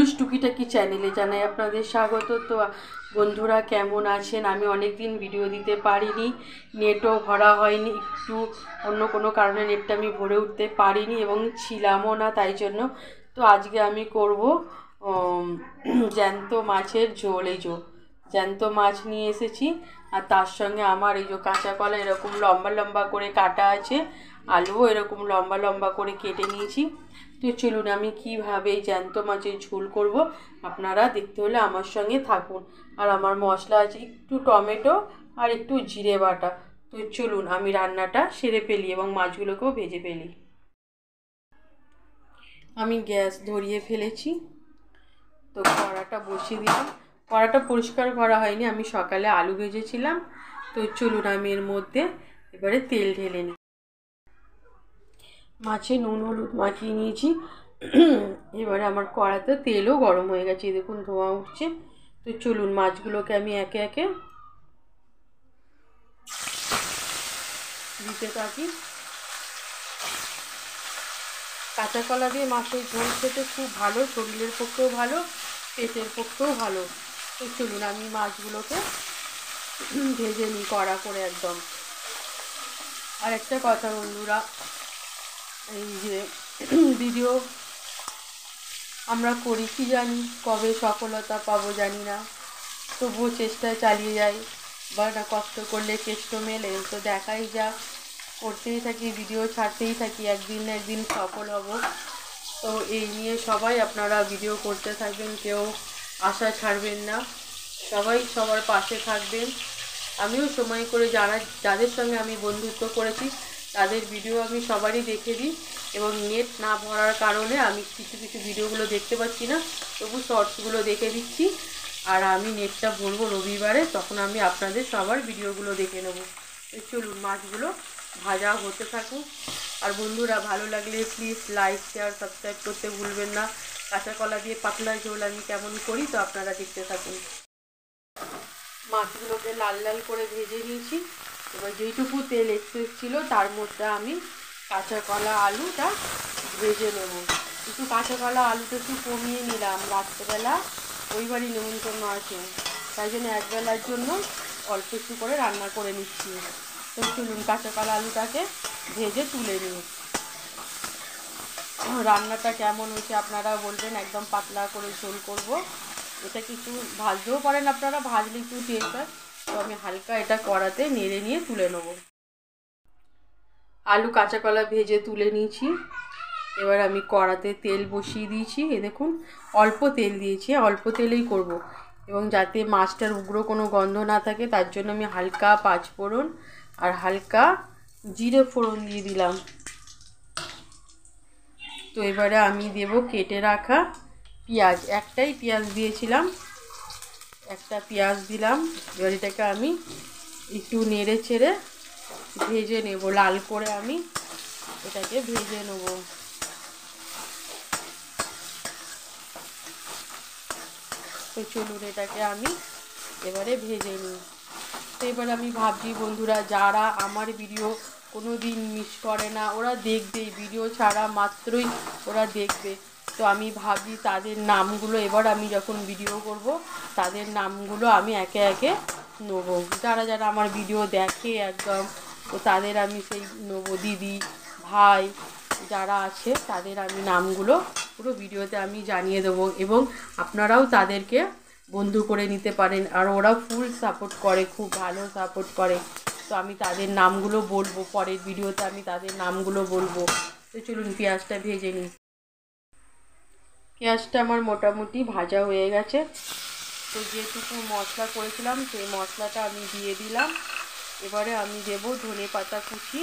বুবলুস টুকিটাকি চ্যানেলে জানাই আপনাদের স্বাগত। তো বন্ধুরা, কেমন আছেন? আমি অনেক দিন ভিডিও দিতে পারিনি নেটও ভরা হয়নি, একটু অন্য কোনো কারণে নেটটা আমি ভরে উঠতে পারিনি এবং ছিলামও না, তাই জন্য তো আজকে আমি করব জ্যান্ত মাছের ঝোল এই যে। জ্যান্ত মাছ নিয়ে এসেছি, আর তার সঙ্গে আমার এই যে কাঁচা কলা এরকম লম্বা লম্বা করে কাটা আছে আলুও এরকম লম্বা লম্বা করে কেটে নিয়েছি। তো চলুন আমি কীভাবে এই জ্যান্ত মাছের ঝোল করব, আপনারা দেখতে হলে আমার সঙ্গে থাকুন। আর আমার মশলা আছে একটু টমেটো আর একটু জিরে বাটা। তো চলুন আমি রান্নাটা সেরে ফেলি এবং মাছগুলোকেও ভেজে ফেলি। আমি গ্যাস ধরিয়ে ফেলেছি। তো কড়াটা বসিয়ে দিলাম। কড়াটা পরিষ্কার করা হয়নি, আমি সকালে আলু ভেজেছিলাম। তো চলুন আমি এর মধ্যে এবারে তেল ঢেলে নিই। মাছে নুন, হলুদ মাখিয়ে নিয়েছি। এবারে আমার কড়াতে তেলও গরম হয়ে গেছে দেখুন ধোঁয়া উঠছে। তো চলুন মাছগুলোকে আমি একে একে দিতে থাকি। কাঁচা কলা দিয়ে মাছের ঝোল খেতে খুব ভালো, শরীরের পক্ষেও ভালো, পেটের পক্ষেও ভালো। তো চলুন আমি মাছগুলোকে ভেজে নিই কড়া করে একদম। আর একটা কথা বন্ধুরা এই যে ভিডিও আমরা করি, কি জানি, কবে সফলতা পাবো জানি না। তবুও চেষ্টায় চালিয়ে যাই। বা না কষ্ট করলে কেষ্ট মেলে। তো দেখাই যা করতেই থাকি, ভিডিও ছাড়তেই থাকি, একদিন না একদিন সফল হব। তো এই নিয়ে সবাই আপনারা ভিডিও করতে থাকবেন, কেউ আশা ছাড়বেন না। সবাই সবার পাশে থাকবেন। আমিও সময় করে যারা, যাদের সঙ্গে আমি বন্ধুত্ব করেছি তাদের ভিডিও আমি সবারই দেখে দিই এবং নেট না ভরার কারণে আমি কিছু কিছু ভিডিওগুলো দেখতে পাচ্ছি না। তবু শর্টসগুলো দেখে দিচ্ছি। আর আমি নেটটা ভরবো রবিবারে, তখন আমি আপনাদের সবার ভিডিওগুলো দেখে নেব। চলুন মাছগুলো ভাজা হতে থাকুক। আর বন্ধুরা, ভালো লাগলে প্লিজ লাইক শেয়ার সাবস্ক্রাইব করতে ভুলবেন না। কাঁচা কলা দিয়ে পাতলা ঝোল আমি কেমন করি তো আপনারা দেখতে থাকুন। মাছগুলোকে লাল লাল করে ভেজে নিয়েছি। এবার যেইটুকু তেল এক্সেস ছিল, তার মধ্যে আমি কাঁচা কলা, আলুটা ভেজে নেব। একটু কাঁচা কলা, আলুটা একটু কমিয়ে নিলাম রাত্রেবেলা। ওই বাড়ি নেমন্তন্ন আছে, তাই জন্য একবেলার জন্য অল্প একটু করে রান্না করে নিচ্ছি। তো চলুন, কাঁচা কলা, আলুটাকে ভেজে তুলে নিই। রান্নাটা কেমন হয়েছে আপনারা বলবেন, একদম পাতলা করে ঝোল করব। এটা কিছু ভাজতেও পারেন আপনারা, ভাজলে একটু টেস্ট তো আমি হালকা এটা কড়াতে নেড়ে নিয়ে তুলে নেব। আলু কাঁচা কলা ভেজে তুলে নিয়েছি। এবার আমি কড়াতে তেল বসিয়ে দিয়েছি। এ দেখুন, অল্প তেল দিয়েছি, অল্প তেলেই করব। এবং যাতে মাছটার উগ্র কোনো গন্ধ না থাকে, তার জন্য আমি হালকা পাঁচ ফোড়ন আর হালকা জিরে ফোড়ন দিয়ে দিলাম। তো এবারে আমি দেব কেটে রাখা পেঁয়াজ। একটাই পেঁয়াজ দিয়েছিলাম। একটা পেঁয়াজ দিলাম, এবার এটাকে আমি একটু নেড়ে ছেড়ে ভেজে নেব, লাল করে আমি এটাকে ভেজে নেব। তো চলুন এটাকে আমি এবারে ভেজে নিই। তো এবার আমি ভাবছি বন্ধুরা, যারা আমার ভিডিও কোনো দিন মিস করে না, ওরা দেখবে ভিডিও ছাড়া মাত্রই ওরা দেখবে। তো আমি ভাবি তাদের নামগুলো, এবার আমি যখন ভিডিও করব, তাদের নামগুলো আমি একে একে নেব। যারা যারা আমার ভিডিও দেখে একদম, তো তাদের আমি সেই নেব। দিদি, ভাই যারা আছে, তাদের আমি নামগুলো পুরো ভিডিওতে আমি জানিয়ে দেবো এবং আপনারাও তাদেরকে বন্ধু করে নিতে পারেন। আর ওরা ফুল সাপোর্ট করে, খুব ভালো সাপোর্ট করে। তো আমি তাদের নামগুলো বলব, পরের ভিডিওতে আমি তাদের নামগুলো বলব। তো চলুন, পেঁয়াজটা ভেজে নিই। পেঁয়াজটা আমার মোটামুটি ভাজা হয়ে গেছে। তো যেটুকু মশলা করেছিলাম, সেই মশলাটা আমি দিয়ে দিলাম। এবারে আমি দেব ধনে পাতা কুচি।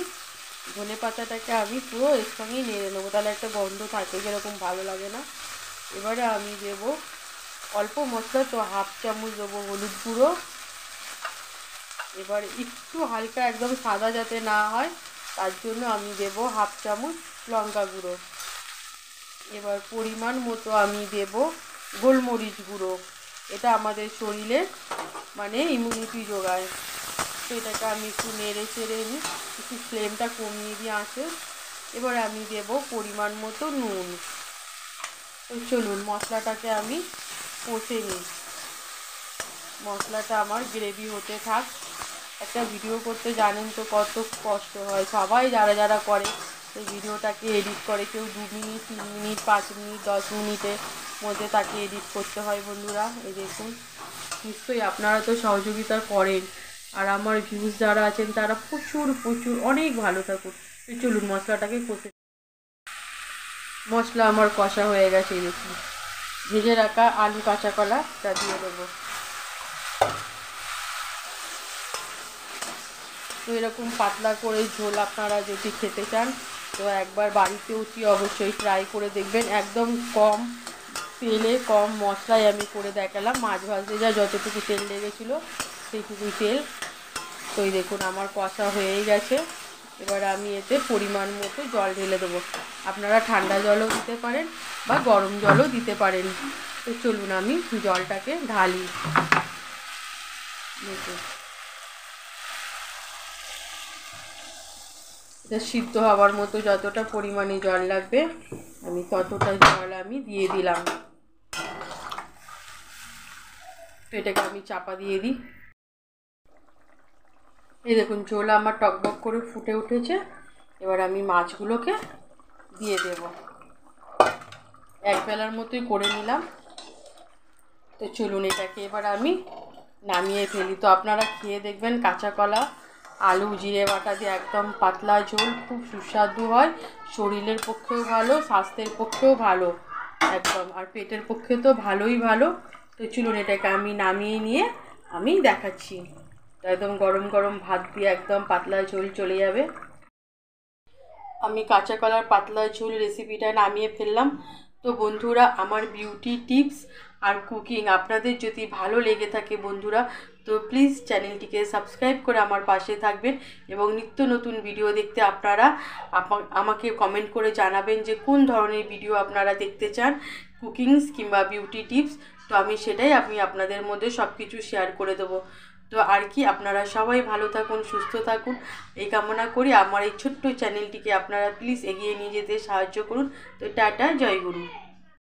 ধনে পাতাটাকে আমি পুরো এর সঙ্গেই নেড়ে নেব, তাহলে একটা গন্ধ থাকে, যেরকম ভালো লাগে না। এবারে আমি দেব অল্প মশলা, তো হাফ চামচ দেবো হলুদ গুঁড়ো। এবার একটু হালকা একদম সাদা যাতে না হয়, তার জন্য আমি দেব হাফ চামচ লঙ্কা গুঁড়ো। এবার পরিমাণ মতো আমি দেব গোলমরিচ গুঁড়ো। এটা আমাদের শরীরে মানে ইমিউনিটি যোগায়। তো এটাকে আমি একটু নেড়ে চেড়ে নিই, একটু ফ্লেমটা কমিয়ে দিয়ে আসে। এবার আমি দেব পরিমাণ মতো নুন। তো চলুন, মশলাটাকে আমি কষে নিই। মশলাটা আমার গ্রেভি হতে থাক। একটা ভিডিও করতে জানেন তো কত কষ্ট হয়। সবাই যারা যারা করে সেই ভিডিওটাকে এডিট করে কেউ দু মিনিট, তিন মিনিট, পাঁচ মিনিট, দশ মিনিটের মধ্যে তাকে এডিট করতে হয় বন্ধুরা, এই দেখুন। নিশ্চয়ই আপনারা তো সহযোগিতা করেন। আর আমার ভিউজ যারা আছেন, তারা প্রচুর প্রচুর, অনেক ভালো থাকুন। চলুন, মশলাটাকে কষে মশলা আমার কষা হয়ে গেছে, এই দেখুন। ভেজে রাখা আলু কাঁচা কলা, তা দিয়ে দেবো। তো এরকম পাতলা করে ঝোল আপনারা যদি খেতে চান তো একবার বাড়িতে উঠি, অবশ্যই ট্রাই করে দেখবেন। একদম কম তেলে, কম মশলায় আমি করে দেখালাম। মাছ ভাজতে যা যতটুকু তেল লেগেছিলো, সেইটুকুই তেল। তো এই দেখুন, আমার কষা হয়েই গেছে। এবার আমি এতে পরিমাণ মতো জল ঢেলে দেবো। আপনারা ঠান্ডা জলও দিতে পারেন বা গরম জলও দিতে পারেন। তো চলুন আমি জলটাকে ঢালি। দেখুন। সিদ্ধ হওয়ার মতো যতটা পরিমাণে জল লাগবে, আমি ততটা জল আমি দিয়ে দিলাম। এটাকে আমি চাপা দিয়ে দিই। এই দেখুন, ঝোল আমার টকবক করে ফুটে উঠেছে। এবার আমি মাছগুলোকে দিয়ে দেব। এক বেলার মতোই করে নিলাম। তো চলুন, এটাকে এবার আমি নামিয়ে ফেলি। তো আপনারা খেয়ে দেখবেন কাঁচা কলা। আলু জিরে বাটা দিয়ে একদম পাতলা ঝোল, খুব সুস্বাদু হয়। শরীরের পক্ষেও ভালো, স্বাস্থ্যের পক্ষেও ভালো। একদম, আর পেটের পক্ষে তো ভালোই ভালো। তো চলুন এটাকে আমি নামিয়ে নিয়ে আমি দেখাচ্ছি। একদম গরম গরম ভাত দিয়ে একদম পাতলা ঝোল চলে যাবে। আমি কাঁচা কলার পাতলা ঝোল রেসিপিটা নামিয়ে ফেললাম। তো বন্ধুরা, আমার বিউটি টিপস আর কুকিং আপনাদের যদি ভালো লেগে থাকে বন্ধুরা, তো প্লিজ চ্যানেলটিকে সাবস্ক্রাইব করে আমার পাশে থাকবেন এবং নিত্য নতুন ভিডিও দেখতে আপনারা আমাকে কমেন্ট করে জানাবেন যে কোন ধরনের ভিডিও আপনারা দেখতে চান কুকিংস কিংবা বিউটি টিপস তো আমি সেটাই আমি আপনাদের মধ্যে সব কিছু শেয়ার করে দেবো। তো আর কি, আপনারা সবাই ভালো থাকুন, সুস্থ থাকুন, এই কামনা করি, আমার এই ছোট্ট চ্যানেলটিকে আপনারা প্লিজ এগিয়ে নিয়ে যেতে সাহায্য করুন, তো টাটা, জয় গুরু।